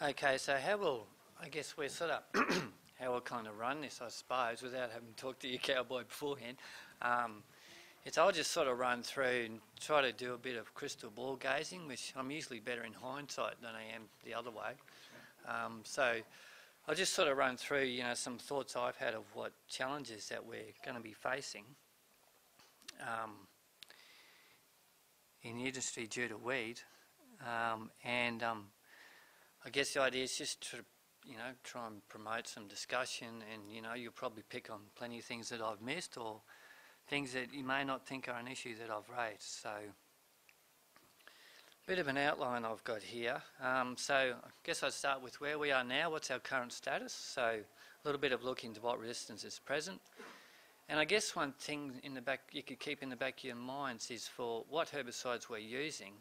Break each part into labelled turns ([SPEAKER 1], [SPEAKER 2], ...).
[SPEAKER 1] Okay, so how will, I guess we're sort of, how we'll kind of run this, I suppose, without having talked to you cowboy beforehand. Um, it's I'll just sort of run through and try to do a bit of crystal ball gazing, which I'm usually better in hindsight than I am the other way. Um, so I'll just sort of run through, you know, some thoughts I've had of what challenges that we're going to be facing um, in the industry due to weed. Um, and um, I guess the idea is just to, you know, try and promote some discussion and, you know, you'll probably pick on plenty of things that I've missed or things that you may not think are an issue that I've raised. So a bit of an outline I've got here. Um, so I guess I'd start with where we are now, what's our current status. So a little bit of look into what resistance is present. And I guess one thing in the back you could keep in the back of your minds is for what herbicides we're using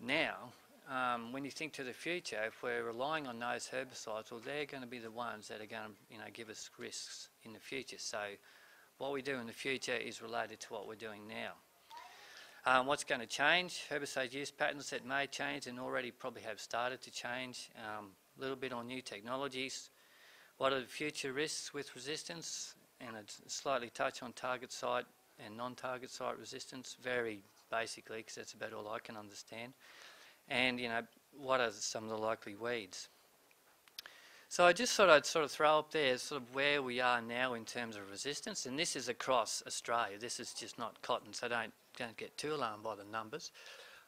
[SPEAKER 1] now, um, when you think to the future, if we're relying on those herbicides, well, they're going to be the ones that are going to, you know, give us risks in the future. So what we do in the future is related to what we're doing now. Um, what's going to change? Herbicide use patterns that may change and already probably have started to change. Um, a little bit on new technologies. What are the future risks with resistance? And a slightly touch on target site and non-target site resistance, very basically, because that's about all I can understand. And, you know, what are some of the likely weeds? So I just thought I'd sort of throw up there sort of where we are now in terms of resistance, and this is across Australia. This is just not cotton, so don't, don't get too alarmed by the numbers.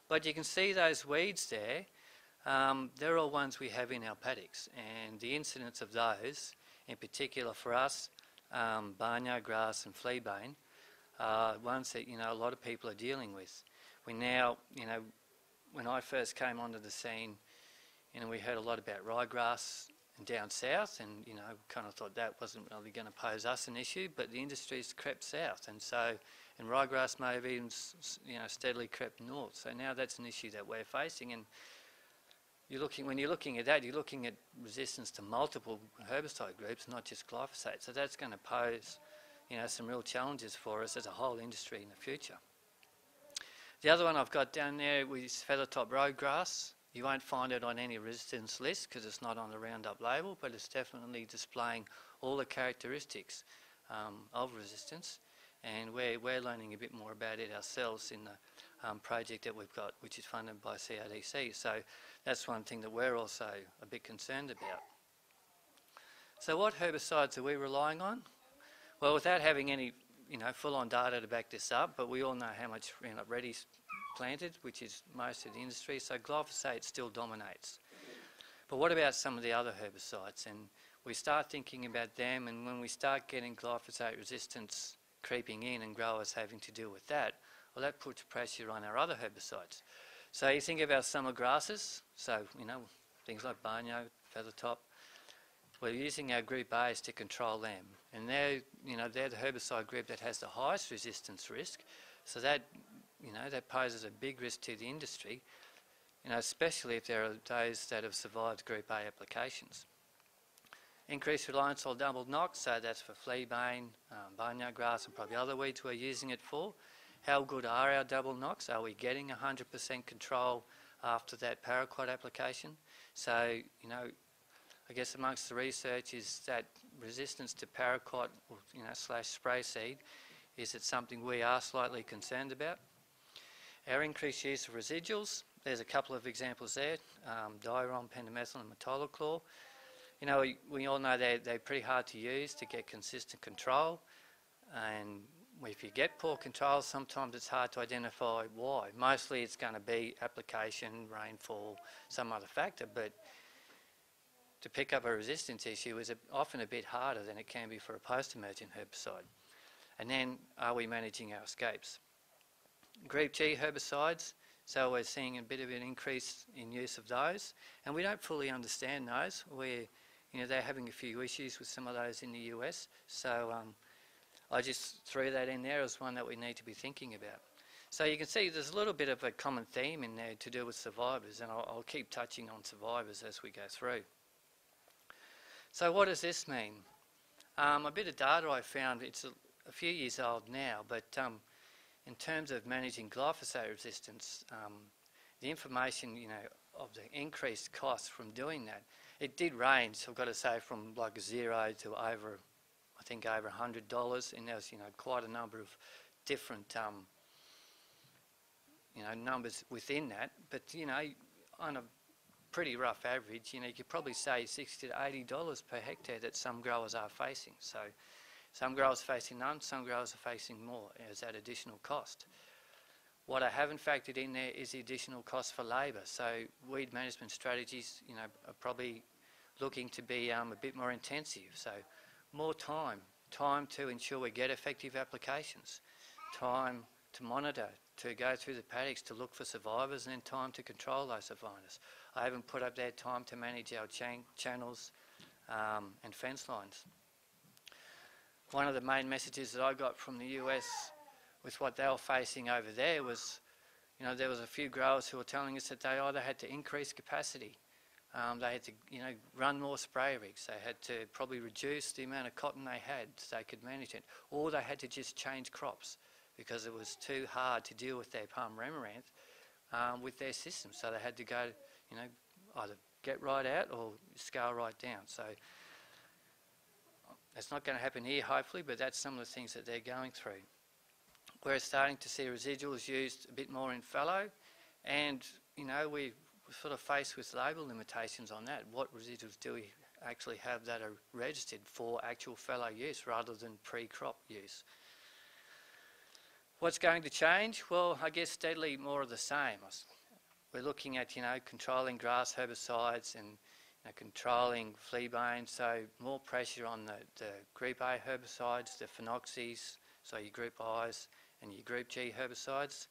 [SPEAKER 1] But you can see those weeds there. Um, they're all ones we have in our paddocks, and the incidence of those, in particular for us, um, barnyard grass and fleabane, are ones that you know a lot of people are dealing with. We now, you know, when I first came onto the scene, you know, we heard a lot about ryegrass down south, and you know, kind of thought that wasn't really going to pose us an issue, but the industry's crept south, and so, and ryegrass may have even, you know, steadily crept north. So now that's an issue that we're facing, and you're looking when you're looking at that, you're looking at resistance to multiple herbicide groups, not just glyphosate. So that's going to pose, you know, some real challenges for us as a whole industry in the future. The other one I've got down there is feathertop Rhodes grass. You won't find it on any resistance list because it's not on the Roundup label, but it's definitely displaying all the characteristics um, of resistance. And we're, we're learning a bit more about it ourselves in the um, project that we've got, which is funded by CRDC. So that's one thing that we're also a bit concerned about. So what herbicides are we relying on? Well, without having any you know, full-on data to back this up, but we all know how much ready planted, which is most of the industry, so glyphosate still dominates. But what about some of the other herbicides? And we start thinking about them, and when we start getting glyphosate resistance creeping in and growers having to deal with that, well, that puts pressure on our other herbicides. So you think about summer grasses, so, you know, things like barnyard, feathertop, we're using our group A's to control them. And they're, you know, they're the herbicide group that has the highest resistance risk. So that you know, that poses a big risk to the industry, you know, especially if there are those that have survived Group A applications. Increased reliance on double knock, so that's for fleabane, um, barnyard grass and probably other weeds we're using it for. How good are our double knocks? Are we getting 100% control after that paraquat application? So, you know, I guess amongst the research is that resistance to paraquat, or, you know, slash spray seed, is it something we are slightly concerned about? Our increased use of residuals, there's a couple of examples there, um, diuron, pendimethalin and metolachlor. You know, we, we all know they're, they're pretty hard to use to get consistent control and if you get poor control, sometimes it's hard to identify why. Mostly it's going to be application, rainfall, some other factor, but to pick up a resistance issue is often a bit harder than it can be for a post-emergent herbicide. And then are we managing our escapes? Group G herbicides, so we're seeing a bit of an increase in use of those, and we don't fully understand those. We're, you know, they're having a few issues with some of those in the US, so um, I just threw that in there as one that we need to be thinking about. So you can see there's a little bit of a common theme in there to do with survivors, and I'll, I'll keep touching on survivors as we go through. So what does this mean? Um, a bit of data I found, it's a, a few years old now, but um, in terms of managing glyphosate resistance, um, the information, you know, of the increased cost from doing that. It did range, I've got to say, from like zero to over, I think over hundred dollars, and there's, you know quite a number of different um, you know numbers within that. But you know, on a pretty rough average, you know, you could probably say sixty to eighty dollars per hectare that some growers are facing. So some growers are facing none, some growers are facing more as that additional cost. What I haven't factored in there is the additional cost for labour. So weed management strategies, you know, are probably looking to be um, a bit more intensive. So more time, time to ensure we get effective applications, time to monitor, to go through the paddocks to look for survivors, and then time to control those survivors. I haven't put up there time to manage our chan channels um, and fence lines. One of the main messages that I got from the US with what they were facing over there was, you know, there was a few growers who were telling us that they either had to increase capacity, um, they had to, you know, run more spray rigs, they had to probably reduce the amount of cotton they had so they could manage it, or they had to just change crops because it was too hard to deal with their Palmer amaranth um, with their system. So they had to go, you know, either get right out or scale right down. So it's not going to happen here, hopefully, but that's some of the things that they're going through. We're starting to see residuals used a bit more in fallow, and you know we are sort of faced with labour limitations on that. What residuals do we actually have that are registered for actual fallow use rather than pre-crop use? What's going to change? Well, I guess steadily more of the same. We're looking at you know controlling grass herbicides and know, controlling fleabane, so more pressure on the, the group A herbicides, the phenoxys, so your group I's and your group G herbicides.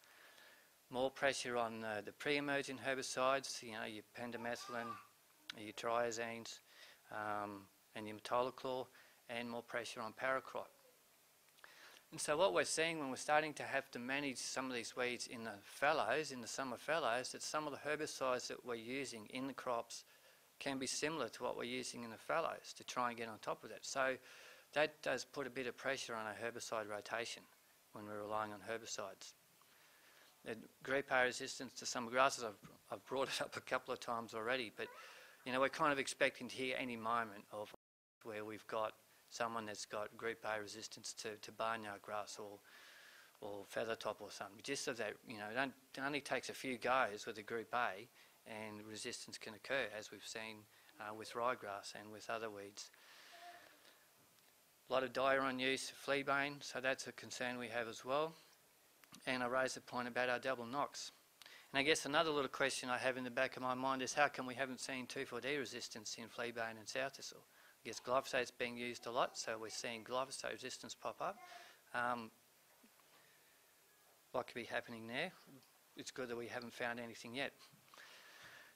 [SPEAKER 1] More pressure on uh, the pre-emergent herbicides, you know, your pendimethalin, your triazines, um, and your metolachlor, and more pressure on paraquat. And so what we're seeing when we're starting to have to manage some of these weeds in the fallows, in the summer fallows, that some of the herbicides that we're using in the crops can be similar to what we're using in the fallows to try and get on top of that. So that does put a bit of pressure on our herbicide rotation when we're relying on herbicides. The group A resistance to some grasses, I've, I've brought it up a couple of times already, but you know, we're kind of expecting to hear any moment of where we've got someone that's got group A resistance to, to barnyard grass or or feather top or something. Just so that, you know, it, only takes a few goes with a group A and resistance can occur, as we've seen uh, with ryegrass and with other weeds. A lot of diuron use fleabane, so that's a concern we have as well. And I raised the point about our double knocks. And I guess another little question I have in the back of my mind is how come we haven't seen 2,4-D resistance in fleabane and sow thistle? Guess glyphosate's being used a lot, so we're seeing glyphosate resistance pop up. Um, what could be happening there? It's good that we haven't found anything yet.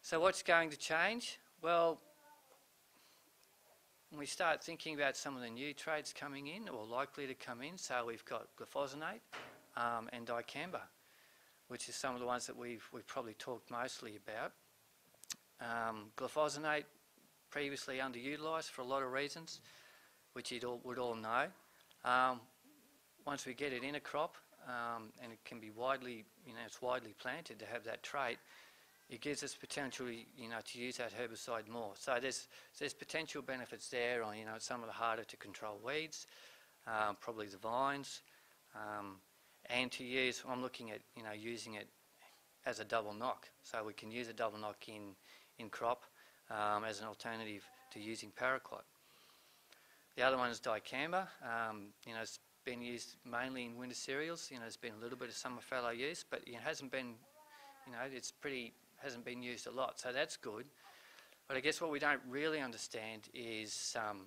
[SPEAKER 1] So what's going to change? Well, when we start thinking about some of the new traits coming in or likely to come in, so we've got glufosinate um, and dicamba, which is some of the ones that we've, we've probably talked mostly about. Um, glufosinate, previously underutilised for a lot of reasons, which you all would all know. Um, once we get it in a crop, um, and it can be widely, you know, it's widely planted to have that trait, it gives us potential, you know, to use that herbicide more. So there's there's potential benefits there on, you know, some of the harder to control weeds, um, probably the vines, um, and to use. I'm looking at, you know, using it as a double knock. So we can use a double knock in in crop um, as an alternative to using paraquat. The other one is dicamba. Um, you know, it's been used mainly in winter cereals. You know, there's been a little bit of summer fallow use, but it hasn't been, you know, it's pretty hasn't been used a lot, so that's good. But I guess what we don't really understand is um,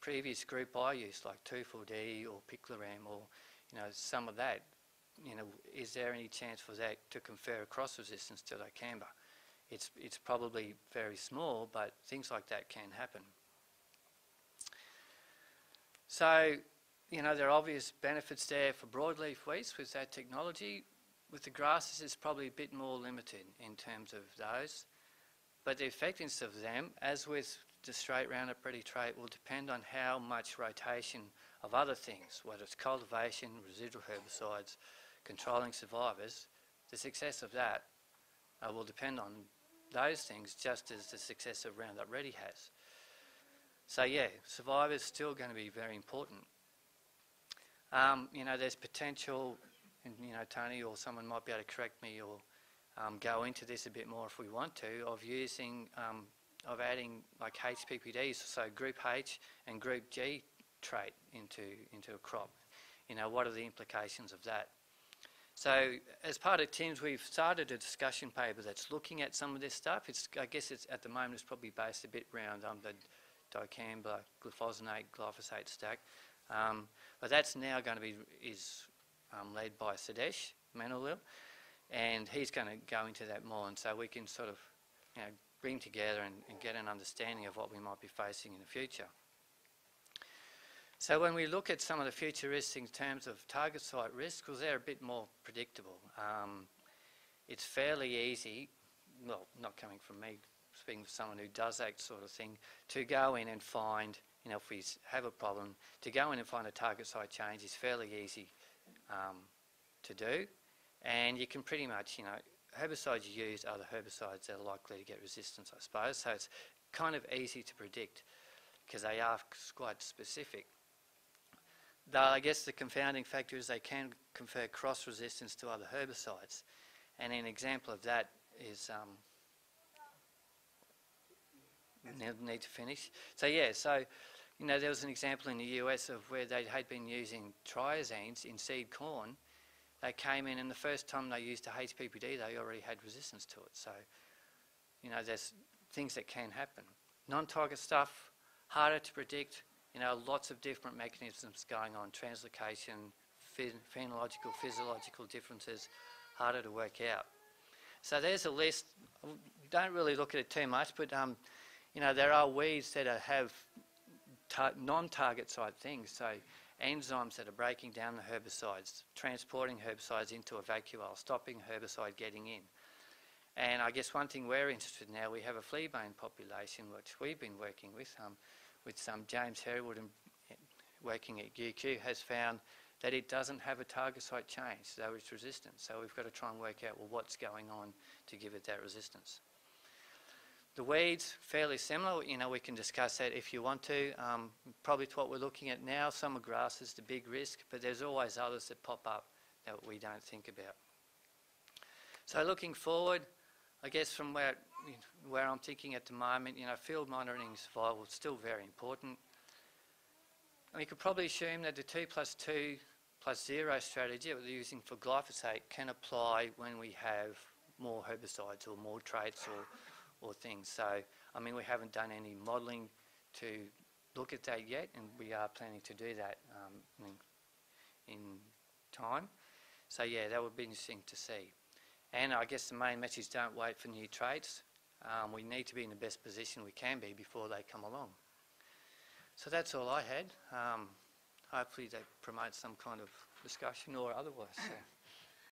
[SPEAKER 1] previous group I use, like 2,4-D or picloram or, you know, some of that. You know, is there any chance for that to confer a cross resistance to dicamba? It's, it's probably very small, but things like that can happen. So, you know, there are obvious benefits there for broadleaf wheats with that technology. With the grasses, it's probably a bit more limited in terms of those. But the effectiveness of them, as with the straight Roundup Ready trait, will depend on how much rotation of other things, whether it's cultivation, residual herbicides, controlling survivors. The success of that uh, will depend on those things just as the success of Roundup Ready has. So yeah, survivors still going to be very important. Um, you know, there's potential, and you know, Tony or someone might be able to correct me or um, go into this a bit more if we want to, of using, um, of adding like HPPDs, so Group H and Group G trait into, into a crop. You know, what are the implications of that? So as part of TIMS, we've started a discussion paper that's looking at some of this stuff. It's, I guess it's at the moment it's probably based a bit around um, the dicamba, glufosinate, glyphosate stack. Um, but that's now going to be is um, led by Sudheesh Manalil, and he's going to go into that more, and so we can sort of you know, bring together and, and get an understanding of what we might be facing in the future. So when we look at some of the future risks in terms of target site risks, because they're a bit more predictable, um, it's fairly easy, well, not coming from me, speaking for someone who does that sort of thing, to go in and find, you know, if we have a problem, to go in and find a target site change is fairly easy um, to do. And you can pretty much, you know, herbicides you use are the herbicides that are likely to get resistance, I suppose. So it's kind of easy to predict because they are quite specific. Though I guess the confounding factor is they can confer cross resistance to other herbicides. And an example of that is um, need to finish. So yeah, so you know there was an example in the US of where they had been using triazines in seed corn. They came in, and the first time they used a HPPD, they already had resistance to it. So you know there's things that can happen. Non-target stuff harder to predict. You know, lots of different mechanisms going on, translocation, phenological, physiological differences, harder to work out. So there's a list. Don't really look at it too much, but um, you know there are weeds that are, have non-target side things. So enzymes that are breaking down the herbicides, transporting herbicides into a vacuole, stopping herbicide getting in. And I guess one thing we're interested in now, we have a fleabane population which we've been working with. Um, with some James Herwood and working at UQ has found that it doesn't have a target site change, so it's resistant. So we've got to try and work out, well, what's going on to give it that resistance. The weeds, fairly similar. You know, we can discuss that if you want to. Um, probably to what we're looking at now, summer grass is the big risk, but there's always others that pop up that we don't think about. So looking forward, I guess from where where I'm thinking at the moment, you know, field monitoring survival is still very important. And We could probably assume that the 2 plus 2 plus 0 strategy that we're using for glyphosate can apply when we have more herbicides or more traits or, or things. So, I mean, we haven't done any modelling to look at that yet, and we are planning to do that um, in, in time. So, yeah, that would be interesting to see. And I guess the main message, don't wait for new traits. Um, we need to be in the best position we can be before they come along. So that's all I had. Um, hopefully that promotes some kind of discussion or otherwise. So.